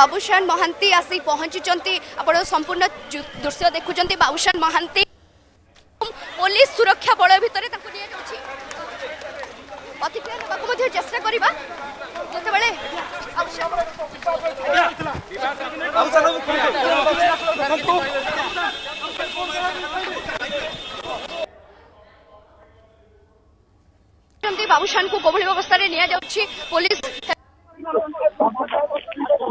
বাবুশান মহান্তি আসি পৌঁছিছন্তি আপনার সম্পূর্ণ দৃশ্য দেখুম বাবুশান মহান্তি পুলিশ সুরক্ষা বল ভিতরে তাকে নিয়ে যাচ্ছি ପ୍ରତିକ୍ରିୟା ନେବାକୁ ମଧ୍ୟ ଚେଷ୍ଟା କରିବା ଯେତେବେଳେ ବାବୁସାନଙ୍କୁ କୋଭଳି ଅବସ୍ଥାରେ ନିଆଯାଉଛି ପୋଲିସ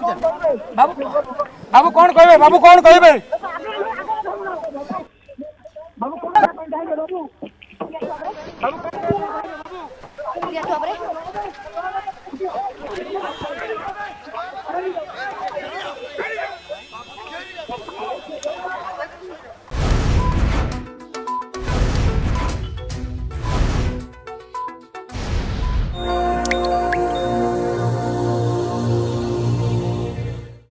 বাবু বাবু বাবু কোন কে বাবু কোন কইবে বাবু বাবু বাবু